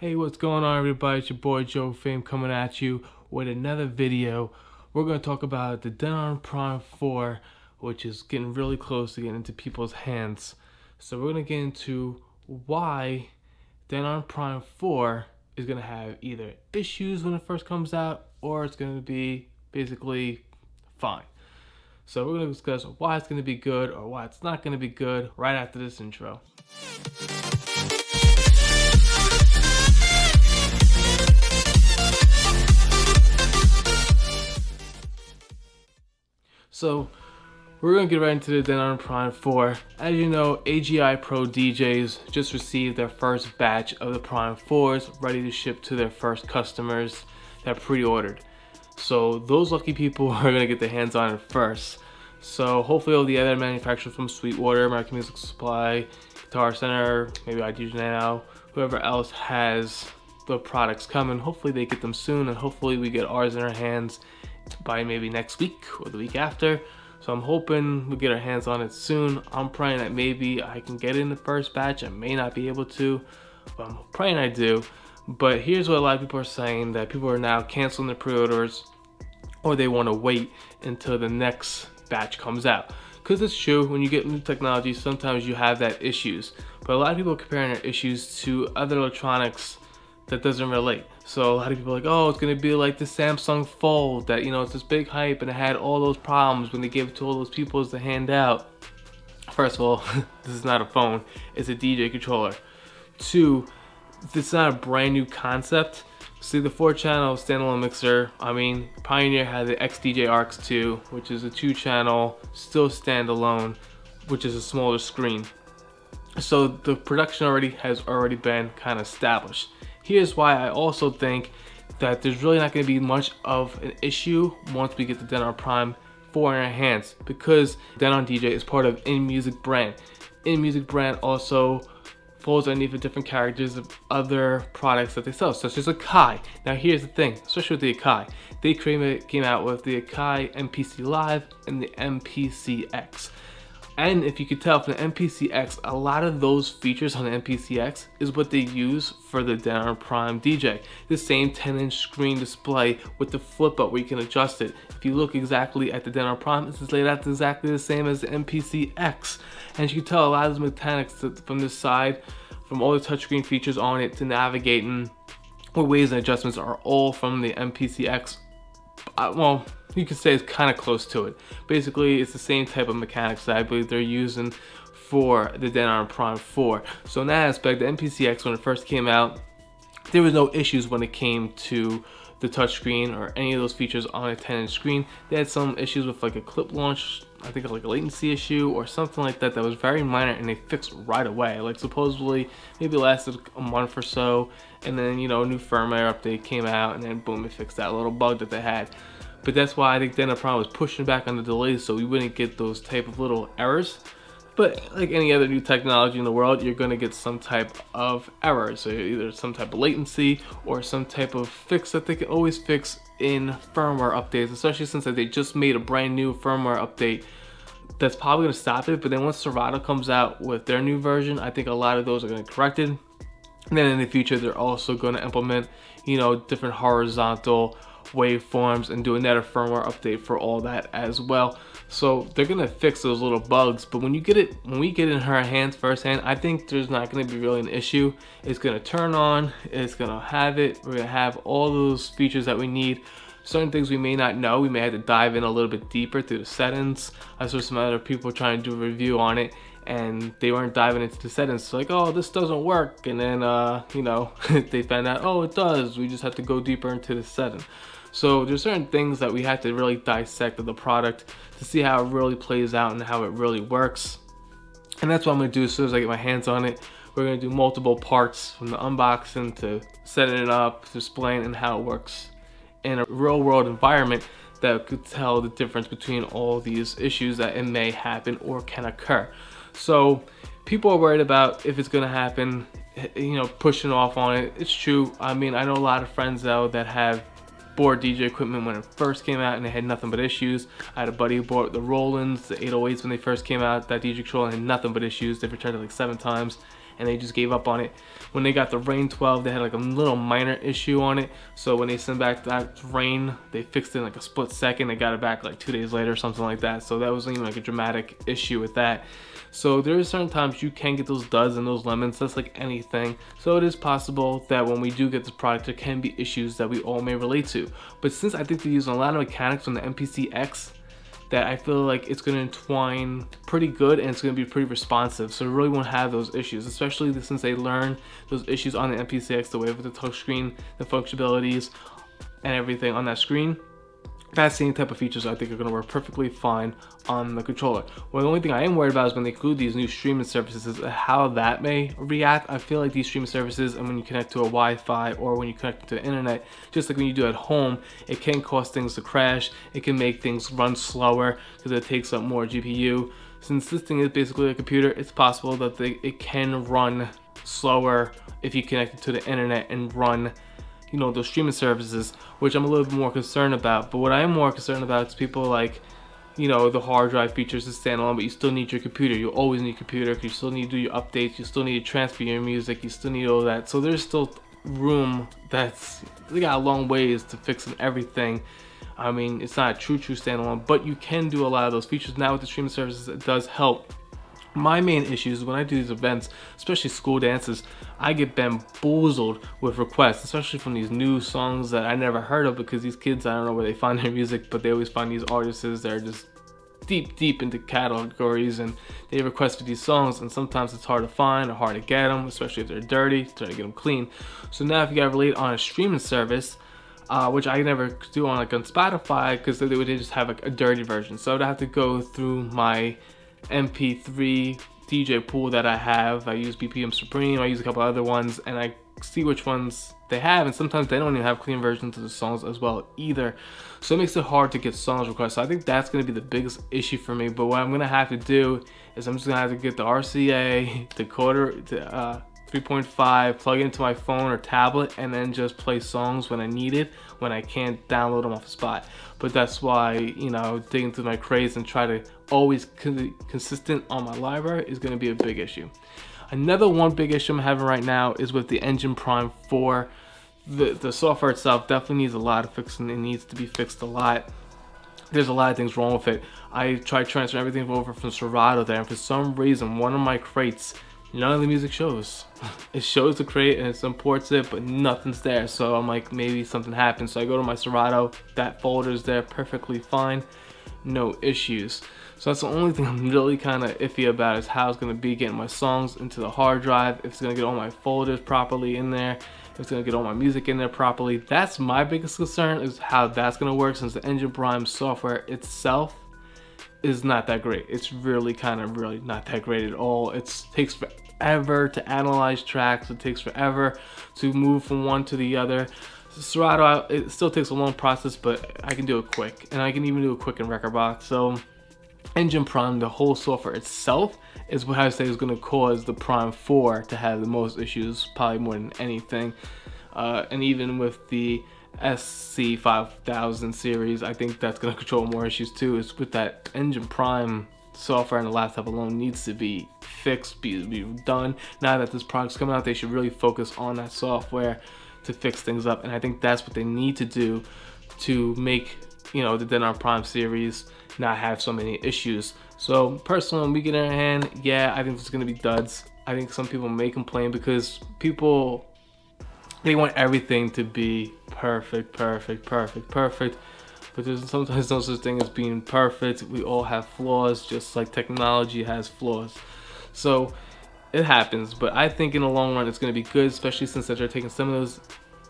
Hey, what's going on everybody? It's your boy Joe Phame coming at you with another video. We're going to talk about the Denon Prime 4, which is getting really close to getting into people's hands. So we're going to get into why Denon Prime 4 is going to have either issues when it first comes out or it's going to be basically fine. So we're going to discuss why it's going to be good or why it's not going to be good right after this intro. So we're gonna get right into the Denon Prime 4. As you know, AGI Pro DJs just received their first batch of the Prime 4s ready to ship to their first customers that pre-ordered. So those lucky people are gonna get their hands on it first. So hopefully all the other manufacturers from Sweetwater, American Music Supply, Guitar Center, maybe IDJNow, whoever else has the products coming, hopefully they get them soon and hopefully we get ours in our hands by maybe next week or the week after. So I'm hoping we get our hands on it soon. I'm praying that maybe I can get in the first batch. I may not be able to, but I'm praying I do. But here's what a lot of people are saying that people are now canceling their pre-orders or they want to wait until the next batch comes out. Because it's true, when you get new technology, sometimes you have that issues. But a lot of people are comparing their issues to other electronics that doesn't relate. So a lot of people are like, oh, it's gonna be like the Samsung Fold that, you know, it's this big hype and it had all those problems when they gave it to all those people to hand out. First of all, this is not a phone, it's a DJ controller. Two, this is not a brand new concept. See the four channel standalone mixer, I mean, Pioneer had the XDJ RX 2, which is a two channel, still standalone, which is a smaller screen. So the production already has already been kind of established. Here's why I also think that there's really not going to be much of an issue once we get the Denon Prime 4 in our hands because Denon DJ is part of InMusic brand. InMusic brand also falls underneath the different characters of other products that they sell, such as Akai. Now here's the thing, especially with the Akai. They came out with the Akai MPC Live and the MPC-X. And if you could tell from the MPCX, a lot of those features on the MPC-X is what they use for the Denon Prime DJ. The same 10 inch screen display with the flip up where you can adjust it. If you look exactly at the Denon Prime, is laid out exactly the same as the MPC-X. And you can tell a lot of the mechanics from this side, from all the touchscreen features on it to navigating or ways and adjustments are all from the MPC-X. Uh, well, you could say it's kind of close to it. Basically, it's the same type of mechanics that I believe they're using for the Denon Prime 4. So in that aspect, the MPC-X when it first came out, there was no issues when it came to the touchscreen or any of those features on a 10 inch screen. They had some issues with like a clip launch, I think like a latency issue or something like that that was very minor and they fixed right away. Like supposedly maybe lasted a month or so and then you know a new firmware update came out and then boom it fixed that little bug that they had. But that's why I think Denon Prime was pushing back on the delays so we wouldn't get those type of little errors. But like any other new technology in the world, you're gonna get some type of error. So either some type of latency or some type of fix that they can always fix in firmware updates, especially since they just made a brand new firmware update that's probably gonna stop it. But then once Serato comes out with their new version, I think a lot of those are gonna correct it. And then in the future, they're also gonna implement, you know, different horizontal waveforms and do another firmware update for all that as well. So they're gonna fix those little bugs, but when you get it, when we get in her hands firsthand, I think there's not gonna be really an issue. It's gonna turn on, it's gonna have it, we're gonna have all those features that we need. Certain things we may not know, we may have to dive in a little bit deeper through the settings. I saw some other people trying to do a review on it and they weren't diving into the settings like oh this doesn't work and then uh you know they found out oh it does we just have to go deeper into the setting so there's certain things that we have to really dissect of the product to see how it really plays out and how it really works. And that's what I'm gonna do as soon as I get my hands on it. We're gonna do multiple parts from the unboxing to setting it up, displaying and how it works in a real world environment that could tell the difference between all these issues that it may happen or can occur. So people are worried about if it's gonna happen, eh, you know, pushing off on it. It's true. I mean, I know a lot of friends though that have bought DJ equipment when it first came out and it had nothing but issues. I had a buddy who bought the Rolands, the 808s when they first came out. That DJ controller had nothing but issues. They've returned it like seven times and they just gave up on it. When they got the Rane 12, they had like a little minor issue on it. So when they sent back that Rane, they fixed it in like a split second. They got it back like two days later or something like that. So that wasn't even like a dramatic issue with that. So there are certain times you can get those duds and those lemons. That's like anything. So it is possible that when we do get this product, there can be issues that we all may relate to. But since I think they're using a lot of mechanics on the MPC X, that I feel like it's going to entwine pretty good and it's going to be pretty responsive. So it really won't have those issues, especially since they learn those issues on the MPCX, the way with the touchscreen, the functionalities, and everything on that screen same type of features I think are going to work perfectly fine on the controller. Well, the only thing I am worried about is when they include these new streaming services is how that may react. I feel like these streaming services and when you connect to a Wi-Fi or when you connect to the internet, just like when you do at home, it can cause things to crash. It can make things run slower because it takes up more GPU. Since this thing is basically a computer, it's possible that they, it can run slower if you connect it to the internet and run you know, those streaming services, which I'm a little bit more concerned about. But what I am more concerned about is people like, you know, the hard drive features to standalone, but you still need your computer. You always need computer because you still need to do your updates. You still need to transfer your music. You still need all that. So there's still room that's, they got a long ways to fixing everything. I mean, it's not a true, true standalone, but you can do a lot of those features. Now with the streaming services, it does help my main issue is when I do these events, especially school dances, I get bamboozled with requests, especially from these new songs that I never heard of because these kids, I don't know where they find their music, but they always find these artists that are just deep, deep into categories and they request for these songs and sometimes it's hard to find or hard to get them, especially if they're dirty, trying to get them clean. So now if you got relate on a streaming service, uh, which I never do on like on Spotify because they would just have like a dirty version. So I'd have to go through my MP3 DJ pool that I have. I use BPM Supreme, I use a couple other ones, and I see which ones they have, and sometimes they don't even have clean versions of the songs as well either. So it makes it hard to get songs requests. So I think that's gonna be the biggest issue for me. But what I'm gonna have to do is I'm just gonna have to get the RCA, decoder, the, uh, 3.5, plug it into my phone or tablet, and then just play songs when I need it, when I can't download them off the spot. But that's why, you know, digging through my crates and try to always con consistent on my library is gonna be a big issue. Another one big issue I'm having right now is with the Engine Prime 4. The, the software itself definitely needs a lot of fixing. It needs to be fixed a lot there's a lot of things wrong with it. I tried transferring everything over from Serato there, and for some reason, one of my crates none of the music shows. It shows the crate and it imports it, but nothing's there. So I'm like, maybe something happened. So I go to my Serato, that folder's there perfectly fine, no issues. So that's the only thing I'm really kind of iffy about is how it's gonna be getting my songs into the hard drive, if it's gonna get all my folders properly in there, if it's gonna get all my music in there properly. That's my biggest concern is how that's gonna work since the Engine Prime software itself is not that great. It's really kind of really not that great at all. It takes forever to analyze tracks. It takes forever to move from one to the other. Serato, it still takes a long process, but I can do it quick. And I can even do it quick in Rekordbox. So Engine Prime, the whole software itself, is what I say is going to cause the Prime 4 to have the most issues, probably more than anything. Uh, and even with the SC5000 series, I think that's going to control more issues too, is with that Engine Prime software and the laptop alone needs to be fixed, be, be done. Now that this product's coming out, they should really focus on that software to fix things up. And I think that's what they need to do to make, you know, the Denon Prime series not have so many issues. So personally, when we get in our hand, yeah, I think it's gonna be duds. I think some people may complain because people they want everything to be perfect, perfect, perfect, perfect. But there's sometimes no such thing as being perfect. We all have flaws, just like technology has flaws. So it happens, but I think in the long run it's going to be good, especially since they're taking some of those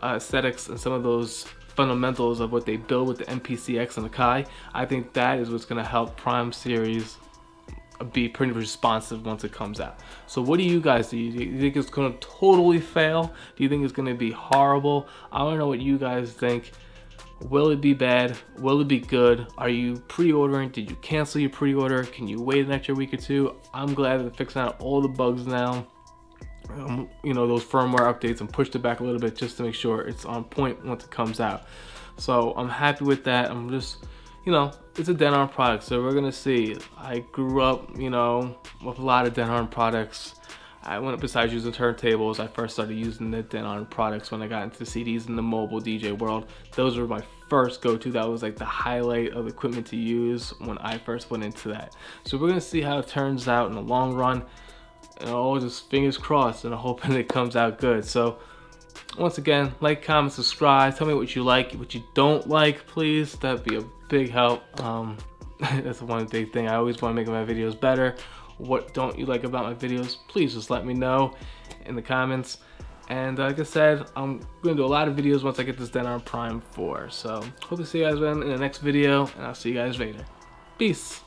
uh, aesthetics and some of those fundamentals of what they build with the MPCX and the Akai. I think that is what's going to help Prime Series be pretty responsive once it comes out. So what do you guys do? You think it's going to totally fail? Do you think it's going to be horrible? I don't know what you guys think. Will it be bad? Will it be good? Are you pre-ordering? Did you cancel your pre-order? Can you wait an extra week or two? I'm glad they're fixing out all the bugs now. Um, you know, those firmware updates and pushed it back a little bit just to make sure it's on point once it comes out. So I'm happy with that. I'm just you know, it's a Denon product, so we're gonna see. I grew up, you know, with a lot of Denon products. I went besides using turntables, I first started using the Denon products when I got into CDs in the mobile DJ world. Those were my first go-to. That was like the highlight of equipment to use when I first went into that. So we're gonna see how it turns out in the long run. And all just fingers crossed and hoping it comes out good. So once again, like, comment, subscribe. Tell me what you like, what you don't like, please. That'd be a big help. Um, that's one big thing. I always want to make my videos better what don't you like about my videos, please just let me know in the comments. And uh, like I said, I'm going to do a lot of videos once I get this Denon Prime 4. So hope to see you guys in the next video, and I'll see you guys later. Peace.